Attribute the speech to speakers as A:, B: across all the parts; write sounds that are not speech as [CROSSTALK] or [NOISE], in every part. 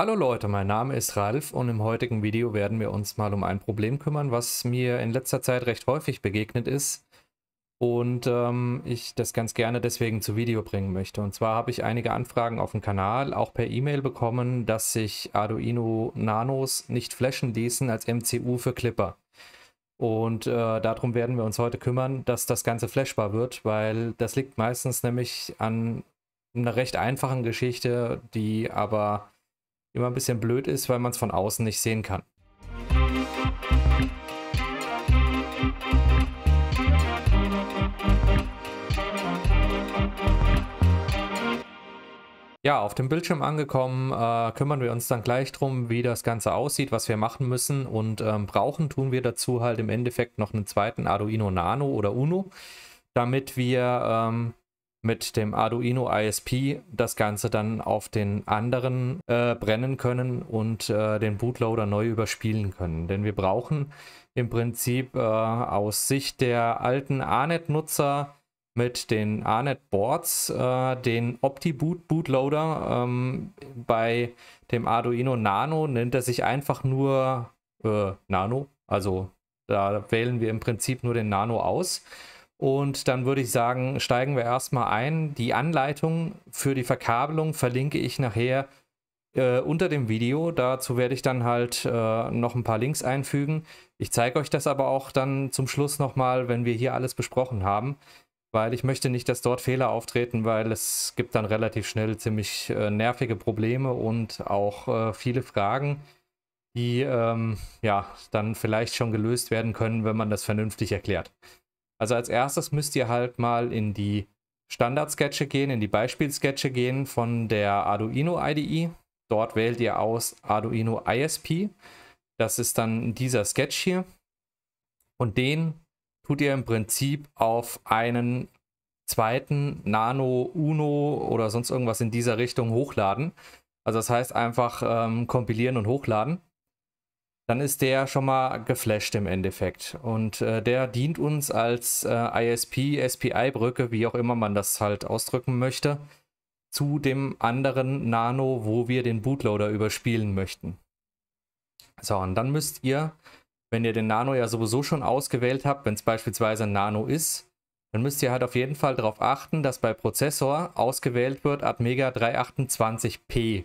A: Hallo Leute, mein Name ist Ralf und im heutigen Video werden wir uns mal um ein Problem kümmern, was mir in letzter Zeit recht häufig begegnet ist und ähm, ich das ganz gerne deswegen zu Video bringen möchte. Und zwar habe ich einige Anfragen auf dem Kanal, auch per E-Mail bekommen, dass sich Arduino Nanos nicht flashen ließen als MCU für Clipper. Und äh, darum werden wir uns heute kümmern, dass das Ganze flashbar wird, weil das liegt meistens nämlich an einer recht einfachen Geschichte, die aber immer ein bisschen blöd ist, weil man es von außen nicht sehen kann. Ja, auf dem Bildschirm angekommen, äh, kümmern wir uns dann gleich drum, wie das Ganze aussieht, was wir machen müssen und ähm, brauchen tun wir dazu halt im Endeffekt noch einen zweiten Arduino Nano oder Uno, damit wir ähm, mit dem Arduino ISP das Ganze dann auf den anderen äh, brennen können und äh, den Bootloader neu überspielen können. Denn wir brauchen im Prinzip äh, aus Sicht der alten ANET-Nutzer mit den ANET-Boards äh, den OptiBoot Bootloader. Ähm, bei dem Arduino Nano nennt er sich einfach nur äh, Nano. Also da wählen wir im Prinzip nur den Nano aus. Und dann würde ich sagen, steigen wir erstmal ein. Die Anleitung für die Verkabelung verlinke ich nachher äh, unter dem Video. Dazu werde ich dann halt äh, noch ein paar Links einfügen. Ich zeige euch das aber auch dann zum Schluss nochmal, wenn wir hier alles besprochen haben. Weil ich möchte nicht, dass dort Fehler auftreten, weil es gibt dann relativ schnell ziemlich äh, nervige Probleme und auch äh, viele Fragen, die ähm, ja dann vielleicht schon gelöst werden können, wenn man das vernünftig erklärt. Also als erstes müsst ihr halt mal in die Standard-Sketche gehen, in die Beispiel-Sketche gehen von der Arduino IDE. Dort wählt ihr aus Arduino ISP. Das ist dann dieser Sketch hier. Und den tut ihr im Prinzip auf einen zweiten Nano Uno oder sonst irgendwas in dieser Richtung hochladen. Also das heißt einfach ähm, kompilieren und hochladen dann ist der schon mal geflasht im Endeffekt. Und äh, der dient uns als äh, ISP, SPI-Brücke, wie auch immer man das halt ausdrücken möchte, zu dem anderen Nano, wo wir den Bootloader überspielen möchten. So, und dann müsst ihr, wenn ihr den Nano ja sowieso schon ausgewählt habt, wenn es beispielsweise ein Nano ist, dann müsst ihr halt auf jeden Fall darauf achten, dass bei Prozessor ausgewählt wird Atmega 328p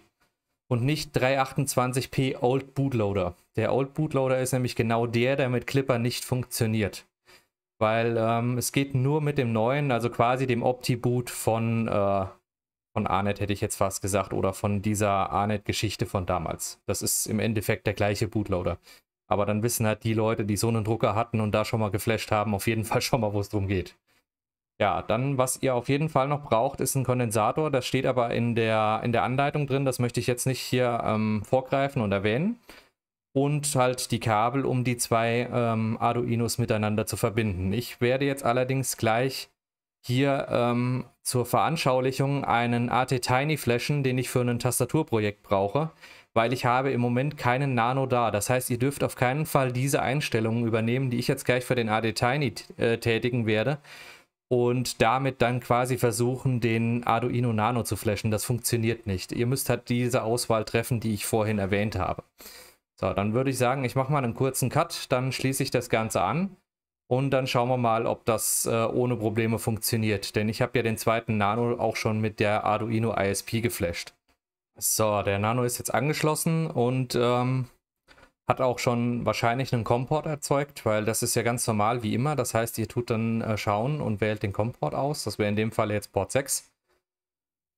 A: und nicht 328p Old Bootloader. Der Old Bootloader ist nämlich genau der, der mit Clipper nicht funktioniert. Weil ähm, es geht nur mit dem neuen, also quasi dem Opti-Boot von, äh, von Arnet, hätte ich jetzt fast gesagt, oder von dieser Arnet-Geschichte von damals. Das ist im Endeffekt der gleiche Bootloader. Aber dann wissen halt die Leute, die so einen Drucker hatten und da schon mal geflasht haben, auf jeden [LAUGHS] Fall schon mal, wo es drum geht. Ja, dann, was ihr auf jeden Fall noch braucht, ist ein Kondensator. Das steht aber in der, in der Anleitung drin. Das möchte ich jetzt nicht hier ähm, vorgreifen und erwähnen. Und halt die Kabel, um die zwei ähm, Arduinos miteinander zu verbinden. Ich werde jetzt allerdings gleich hier ähm, zur Veranschaulichung einen AT Tiny flashen, den ich für ein Tastaturprojekt brauche, weil ich habe im Moment keinen Nano da. Das heißt, ihr dürft auf keinen Fall diese Einstellungen übernehmen, die ich jetzt gleich für den AT Tiny äh, tätigen werde und damit dann quasi versuchen, den Arduino Nano zu flashen. Das funktioniert nicht. Ihr müsst halt diese Auswahl treffen, die ich vorhin erwähnt habe. So, dann würde ich sagen, ich mache mal einen kurzen Cut, dann schließe ich das Ganze an und dann schauen wir mal, ob das äh, ohne Probleme funktioniert. Denn ich habe ja den zweiten Nano auch schon mit der Arduino ISP geflasht. So, der Nano ist jetzt angeschlossen und ähm, hat auch schon wahrscheinlich einen Comport erzeugt, weil das ist ja ganz normal wie immer. Das heißt, ihr tut dann äh, schauen und wählt den Comport aus. Das wäre in dem Fall jetzt Port 6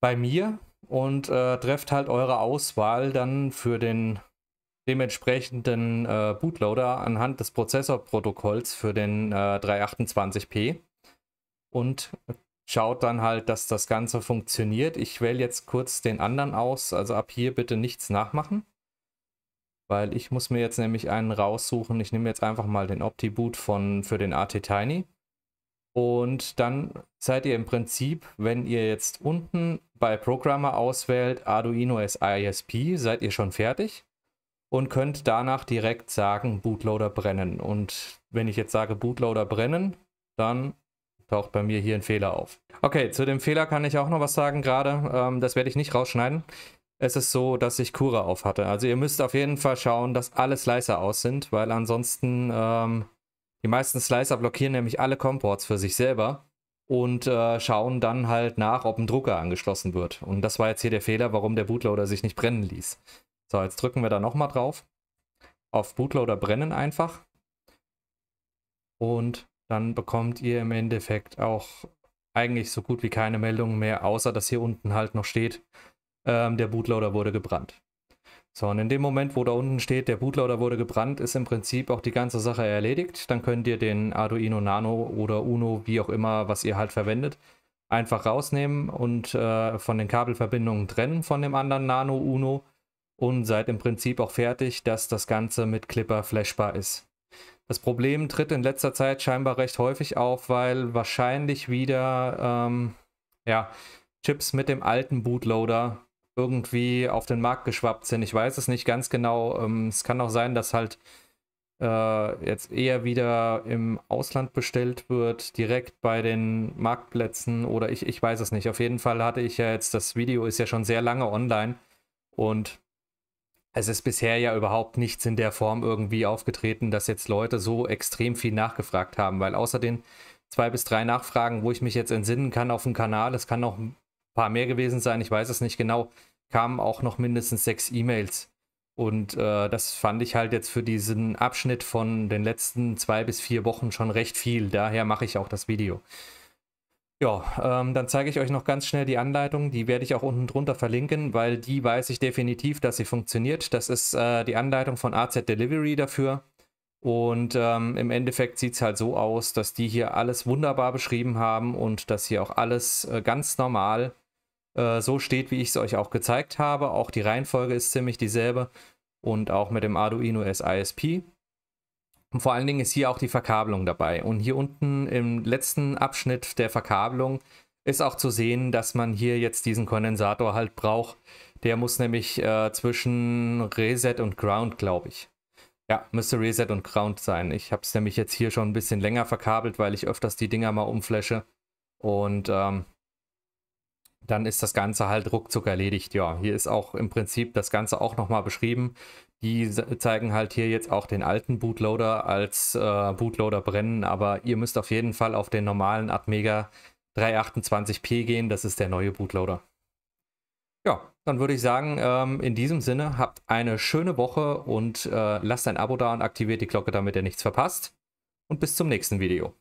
A: bei mir und äh, trefft halt eure Auswahl dann für den dementsprechenden äh, Bootloader anhand des Prozessorprotokolls für den äh, 328p und schaut dann halt, dass das Ganze funktioniert. Ich wähle jetzt kurz den anderen aus, also ab hier bitte nichts nachmachen. Weil ich muss mir jetzt nämlich einen raussuchen. Ich nehme jetzt einfach mal den OptiBoot von, für den AT Tiny. Und dann seid ihr im Prinzip, wenn ihr jetzt unten bei Programmer auswählt Arduino as ISP, seid ihr schon fertig und könnt danach direkt sagen Bootloader brennen. Und wenn ich jetzt sage Bootloader brennen, dann taucht bei mir hier ein Fehler auf. Okay, zu dem Fehler kann ich auch noch was sagen gerade. Ähm, das werde ich nicht rausschneiden. Es ist so, dass ich Cura auf hatte. Also ihr müsst auf jeden Fall schauen, dass alle Slicer aus sind, weil ansonsten ähm, die meisten Slicer blockieren nämlich alle Comports für sich selber und äh, schauen dann halt nach, ob ein Drucker angeschlossen wird. Und das war jetzt hier der Fehler, warum der Bootloader sich nicht brennen ließ. So, jetzt drücken wir da nochmal drauf. Auf Bootloader brennen einfach. Und dann bekommt ihr im Endeffekt auch eigentlich so gut wie keine Meldungen mehr, außer dass hier unten halt noch steht, ähm, der Bootloader wurde gebrannt. So, und in dem Moment, wo da unten steht, der Bootloader wurde gebrannt, ist im Prinzip auch die ganze Sache erledigt. Dann könnt ihr den Arduino Nano oder Uno, wie auch immer, was ihr halt verwendet, einfach rausnehmen und äh, von den Kabelverbindungen trennen von dem anderen Nano Uno und seid im Prinzip auch fertig, dass das Ganze mit Clipper flashbar ist. Das Problem tritt in letzter Zeit scheinbar recht häufig auf, weil wahrscheinlich wieder ähm, ja, Chips mit dem alten Bootloader irgendwie auf den Markt geschwappt sind. Ich weiß es nicht ganz genau. Ähm, es kann auch sein, dass halt äh, jetzt eher wieder im Ausland bestellt wird, direkt bei den Marktplätzen oder ich, ich weiß es nicht. Auf jeden Fall hatte ich ja jetzt, das Video ist ja schon sehr lange online und es ist bisher ja überhaupt nichts in der Form irgendwie aufgetreten, dass jetzt Leute so extrem viel nachgefragt haben, weil außer den zwei bis drei Nachfragen, wo ich mich jetzt entsinnen kann auf dem Kanal, es kann noch paar mehr gewesen sein, ich weiß es nicht genau, kamen auch noch mindestens sechs E-Mails. Und äh, das fand ich halt jetzt für diesen Abschnitt von den letzten zwei bis vier Wochen schon recht viel. Daher mache ich auch das Video. Ja, ähm, dann zeige ich euch noch ganz schnell die Anleitung. Die werde ich auch unten drunter verlinken, weil die weiß ich definitiv, dass sie funktioniert. Das ist äh, die Anleitung von AZ Delivery dafür. Und ähm, im Endeffekt sieht es halt so aus, dass die hier alles wunderbar beschrieben haben und dass hier auch alles äh, ganz normal äh, so steht, wie ich es euch auch gezeigt habe. Auch die Reihenfolge ist ziemlich dieselbe und auch mit dem Arduino SISP. Und vor allen Dingen ist hier auch die Verkabelung dabei. Und hier unten im letzten Abschnitt der Verkabelung ist auch zu sehen, dass man hier jetzt diesen Kondensator halt braucht. Der muss nämlich äh, zwischen Reset und Ground, glaube ich. Ja, müsste Reset und Ground sein. Ich habe es nämlich jetzt hier schon ein bisschen länger verkabelt, weil ich öfters die Dinger mal umflashe. Und ähm, dann ist das Ganze halt ruckzuck erledigt. Ja, hier ist auch im Prinzip das Ganze auch nochmal beschrieben. Die zeigen halt hier jetzt auch den alten Bootloader als äh, Bootloader brennen, aber ihr müsst auf jeden Fall auf den normalen Atmega 328p gehen. Das ist der neue Bootloader. Ja, dann würde ich sagen, ähm, in diesem Sinne, habt eine schöne Woche und äh, lasst ein Abo da und aktiviert die Glocke, damit ihr nichts verpasst. Und bis zum nächsten Video.